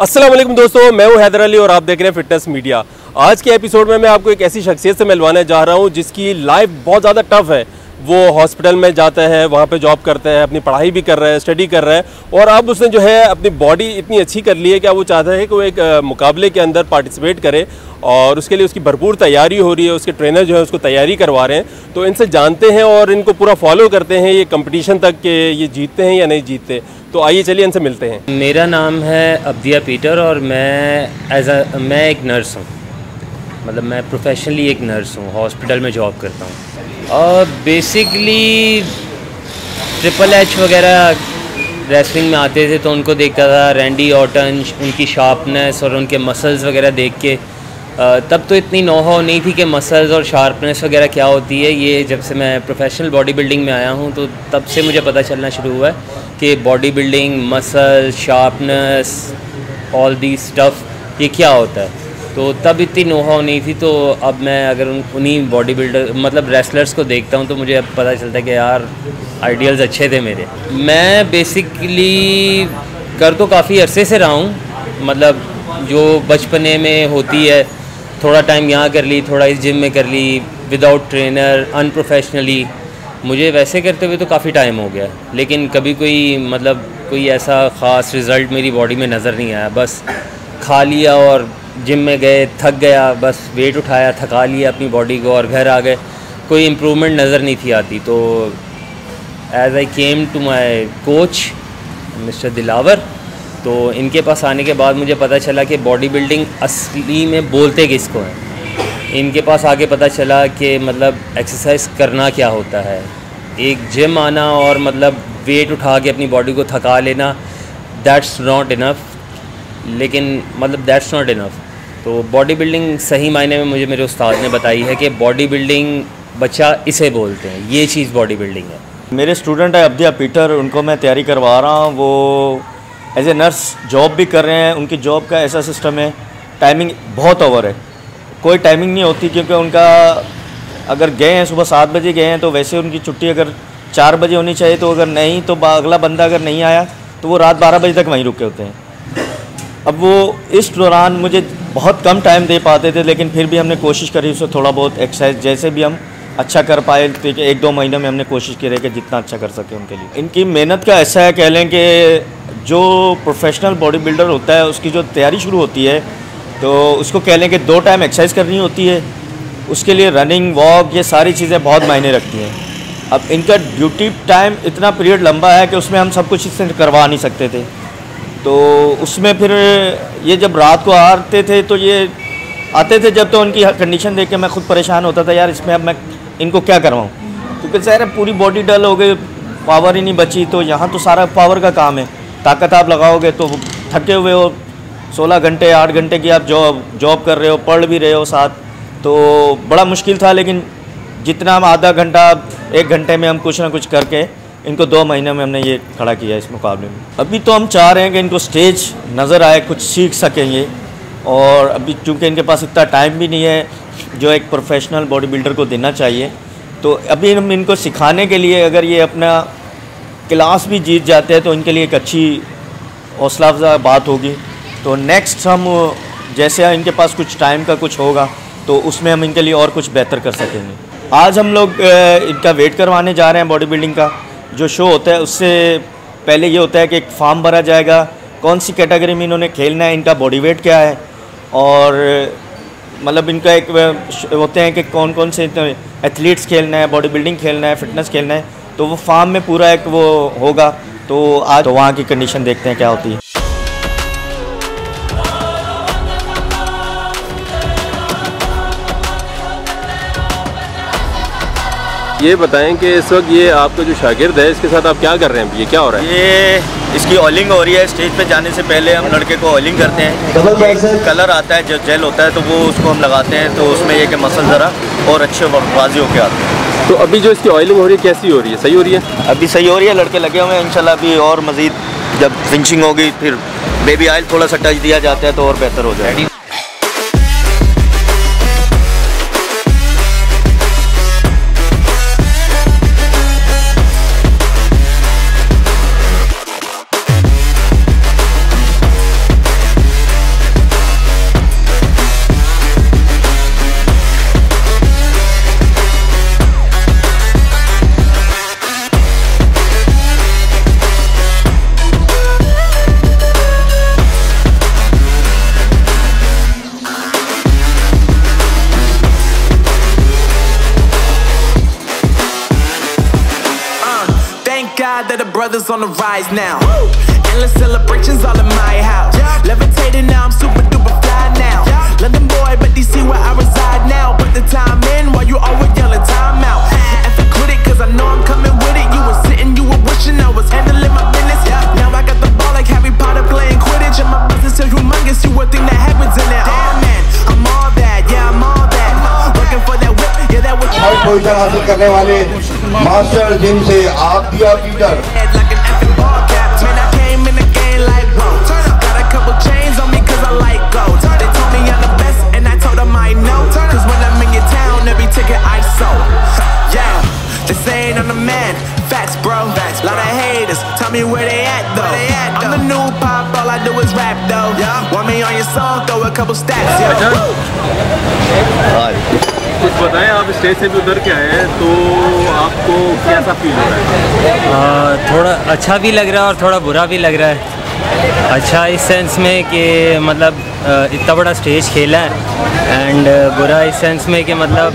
असलम दोस्तों, मैं हूँ हैदर अली और आप देख रहे हैं फिटनेस मीडिया। आज के एपिसोड में मैं आपको एक ऐसी शख्सियत से मिलवाने जा रहा हूँ जिसकी लाइफ बहुत ज़्यादा टफ है। वो हॉस्पिटल में जाता है, वहाँ पे जॉब करता है, अपनी पढ़ाई भी कर रहा है, स्टडी कर रहा है, और अब उसने जो है अपनी बॉडी इतनी अच्छी कर ली है कि अब वो चाहता है कि वो एक मुकाबले के अंदर पार्टिसिपेट करे और उसके लिए उसकी भरपूर तैयारी हो रही है, उसके ट्रेनर जो है उसको तैयारी करवा रहे हैं तो इनसे जानते हैं और इनको पूरा फॉलो करते हैं ये कंपटीशन तक के ये जीतते हैं या नहीं जीतते तो आइए चलिए इनसे मिलते हैं। मेरा नाम है अब्दिया पीटर और मैं एज अ मैं एक नर्स हूँ मतलब मैं प्रोफेशनली एक नर्स हूँ हॉस्पिटल में जॉब करता हूँ। और बेसिकली ट्रिपल एच वगैरह रेसलिंग में आते थे तो उनको देखता था रैंडी ऑटन उनकी शार्पनेस और उनके मसल्स वगैरह देख के। तब तो इतनी नोहो नहीं थी कि मसल्स और शार्पनेस वगैरह क्या होती है। ये जब से मैं प्रोफेशनल बॉडी बिल्डिंग में आया हूँ तो तब से मुझे पता चलना शुरू हुआ है कि body building muscle sharpness all the stuff ये क्या होता है। तो तब इतनी नोहा नहीं थी तो अब मैं अगर उन, उन्हीं बॉडी बिल्डर मतलब रेसलर्स को देखता हूँ तो मुझे अब पता चलता है कि यार आइडियल्स अच्छे थे मेरे। मैं बेसिकली कर तो काफ़ी अरसे से रहा हूँ मतलब जो बचपने में होती है, थोड़ा टाइम यहाँ कर ली, थोड़ा इस जिम में कर ली विदाउट ट्रेनर अनप्रोफेशनली मुझे वैसे करते हुए तो काफ़ी टाइम हो गया, लेकिन कभी कोई मतलब कोई ऐसा ख़ास रिज़ल्ट मेरी बॉडी में नज़र नहीं आया, बस खा लिया और जिम में गए, थक गया, बस वेट उठाया, थका लिया अपनी बॉडी को और घर आ गए। कोई इम्प्रूवमेंट नज़र नहीं थी आती तो as I came to my coach mister Dilawar तो इनके पास आने के बाद मुझे पता चला कि बॉडी बिल्डिंग असली में बोलते किसको हैं। इनके पास आके पता चला कि मतलब एक्सरसाइज करना क्या होता है। एक जिम आना और मतलब वेट उठा के अपनी बॉडी को थका लेना दैट्स नॉट इनफ लेकिन मतलब दैट्स नॉट इनफ तो बॉडी बिल्डिंग सही मायने में मुझे मेरे उस्ताद ने बताई है कि बॉडी बिल्डिंग बच्चा इसे बोलते हैं, ये चीज़ बॉडी बिल्डिंग है। मेरे स्टूडेंट है अब्दिया पीटर, उनको मैं तैयारी करवा रहा हूँ। वो एज ए नर्स जॉब भी कर रहे हैं, उनकी जॉब का ऐसा सिस्टम है टाइमिंग बहुत ओवर है। कोई टाइमिंग नहीं होती क्योंकि उनका अगर गए हैं सुबह सात बजे गए हैं तो वैसे उनकी छुट्टी अगर चार बजे होनी चाहिए तो अगर नहीं तो अगला बंदा अगर नहीं आया तो वो रात बारह बजे तक वहीं रुके होते हैं। अब वो इस दौरान मुझे बहुत कम टाइम दे पाते थे, लेकिन फिर भी हमने कोशिश करी उसे थोड़ा बहुत एक्सरसाइज जैसे भी हम अच्छा कर पाए तो एक दो महीने में हमने कोशिश की रही कि जितना अच्छा कर सके उनके लिए। इनकी मेहनत का ऐसा है, कह लें कि जो प्रोफेशनल बॉडी बिल्डर होता है, उसकी जो तैयारी शुरू होती है तो उसको कह लें कि दो टाइम एक्सरसाइज करनी होती है, उसके लिए रनिंग वॉक ये सारी चीज़ें बहुत मायने रखती हैं। अब इनका ड्यूटी टाइम इतना पीरियड लंबा है कि उसमें हम सब कुछ इससे करवा नहीं सकते थे। तो उसमें फिर ये जब रात को आते थे तो ये आते थे जब तो उनकी कंडीशन देख के मैं खुद परेशान होता था, यार, इसमें अब मैं इनको क्या करवाऊँ? क्योंकि ज़ाहिर है पूरी बॉडी डल हो गई पावर ही नहीं बची। तो यहाँ तो सारा पावर का काम है। ताकत आप लगाओगे तो थके हुए हो, सोलह घंटे, आठ घंटे की आप जॉब जॉब कर रहे हो, पढ़ भी रहे हो साथ। तो बड़ा मुश्किल था, लेकिन जितना हम आधा घंटा, एक घंटे में हम कुछ ना कुछ करके इनको दो महीने में हमने ये खड़ा किया इस मुकाबले में। अभी तो हम चाह रहे हैं कि इनको स्टेज नज़र आए, कुछ सीख सकें ये और अभी चूँकि इनके पास इतना टाइम भी नहीं है, जो एक प्रोफेशनल बॉडी बिल्डर को देना चाहिए तो अभी हम इनको सिखाने के लिए अगर ये अपना क्लास भी जीत जाते हैं तो इनके लिए एक अच्छी हौसला अफजा बात होगी। तो नेक्स्ट हम, जैसे इनके पास कुछ टाइम का कुछ होगा तो उसमें हम इनके लिए और कुछ बेहतर कर सकेंगे। आज हम लोग इनका वेट करवाने जा रहे हैं बॉडी बिल्डिंग का। जो शो होता है, उससे पहले ये होता है कि एक फार्म भरा जाएगा। कौन सी कैटेगरी में इन्होंने खेलना है, इनका बॉडी वेट क्या है? और मतलब इनका एक होते हैं कि कौन कौन से एथलीट्स खेलना है बॉडी बिल्डिंग खेलना है फिटनेस खेलना है तो वो फार्म में पूरा एक वो होगा। तो आज तो वहाँ की कंडीशन देखते हैं क्या होती है। ये बताएँ कि इस वक्त ये आपका जो शागिर्द है इसके साथ आप क्या कर रहे हैं? अभी ये क्या हो रहा है? ये इसकी ऑयलिंग हो रही है। स्टेज पे जाने से पहले हम लड़के को ऑयलिंग करते हैं। कलर आता है जो जेल होता है तो वो उसको हम लगाते हैं। तो उसमें ये कि मसल ज़रा और अच्छे वाजी होके आते हैं। तो अभी जो इसकी ऑयलिंग हो रही है कैसी हो रही है? सही हो रही है? अभी सही हो रही है। लड़के लगे हुए हैं इंशाल्लाह अभी और मज़ीद जब फिनिशिंग होगी फिर बेबी ऑयल थोड़ा सा टच दिया जाता है तो और बेहतर हो जाएगा। Brothers on the rise now. Endless celebrations all in my house. Levitating now, I'm super duper fly now. London boy, but where I reside now. Put the time in while you always yelling time out. Quit it, cause I know I'm coming with it. You were sitting, you were wishing I was handling my business. Now I got the ball like Harry Potter playing Quidditch. And my business is humongous, you that happens in it. Damn oh, man, I'm all that, yeah, I'm all that. Working for that whip, yeah, that what Master Jim say, Aap Diya Peter. This ain't on the man, facts bro. facts, bro. Lot of haters, tell me where they at though. They at, I'm though. the new pop, all I do is rap though. Yeah. Want me on your song? Throw a couple stacks. Yeah. Right. कुछ बताएँ आप stage से भी उधर के आए हैं तो आपको कैसा फील हो रहा है? आ, थोड़ा अच्छा भी लग रहा है और थोड़ा बुरा भी लग रहा है। अच्छा इस सेंस में कि मतलब इतना बड़ा स्टेज खेला है एंड बुरा इस सेंस में कि मतलब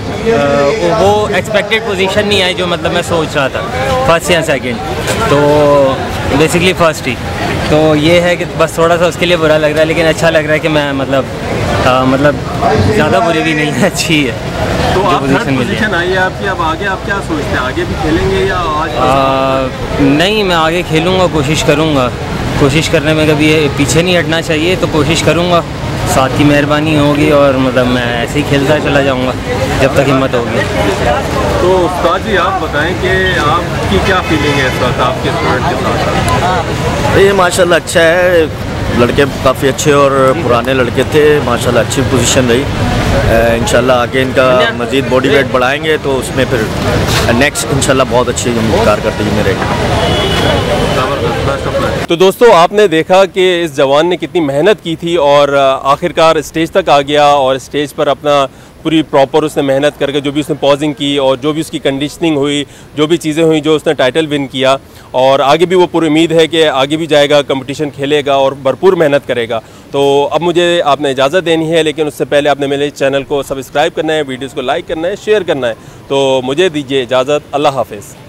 वो एक्सपेक्टेड पोजीशन नहीं आई जो मतलब मैं सोच रहा था फ़र्स्ट या सेकंड तो बेसिकली फ़र्स्ट ही। तो ये है कि बस थोड़ा सा उसके लिए बुरा लग रहा है लेकिन अच्छा लग रहा है कि मैं मतलब अ, मतलब ज़्यादा बुरी भी नहीं है अच्छी है। तो आप मिली। पोजीशन आई है आपकी अब आगे आप क्या सोचते हैं? आगे भी खेलेंगे या आज आ, नहीं मैं आगे खेलूँगा कोशिश करूँगा। कोशिश करने में कभी ये पीछे नहीं हटना चाहिए तो कोशिश करूँगा। साथ की मेहरबानी होगी और मतलब मैं ऐसे ही खेलता चला जाऊँगा जब तक हिम्मत होगी। तो उस्ताद जी आप बताएँ कि आपकी क्या फीलिंग है इस वक्त आपके स्टूडेंट के साथ? साथ ये माशाल्लाह अच्छा है लड़के काफ़ी अच्छे और पुराने लड़के थे, माशाल्लाह अच्छी पोजीशन रही। इंशाल्लाह आगे इनका मज़ीद बॉडी वेट बढ़ाएँगे तो उसमें फिर नेक्स्ट इंशाल्लाह बहुत अच्छी कारकर्दगी में तो दोस्तों, आपने देखा कि इस जवान ने कितनी मेहनत की थी और आखिरकार स्टेज तक आ गया और स्टेज पर अपना पूरी प्रॉपर उसने मेहनत करके जो भी उसने पॉजिंग की और जो भी उसकी कंडीशनिंग हुई, जो भी चीज़ें हुई, जो उसने टाइटल विन किया और आगे भी वो पूरी उम्मीद है कि आगे भी जाएगा कंपटीशन खेलेगा और भरपूर मेहनत करेगा। तो अब मुझे आपने इजाज़त देनी है, लेकिन उससे पहले आपने मेरे चैनल को सब्सक्राइब करना है वीडियोज़ को लाइक करना है शेयर करना है। तो मुझे दीजिए इजाज़त, अल्लाह हाफिज़।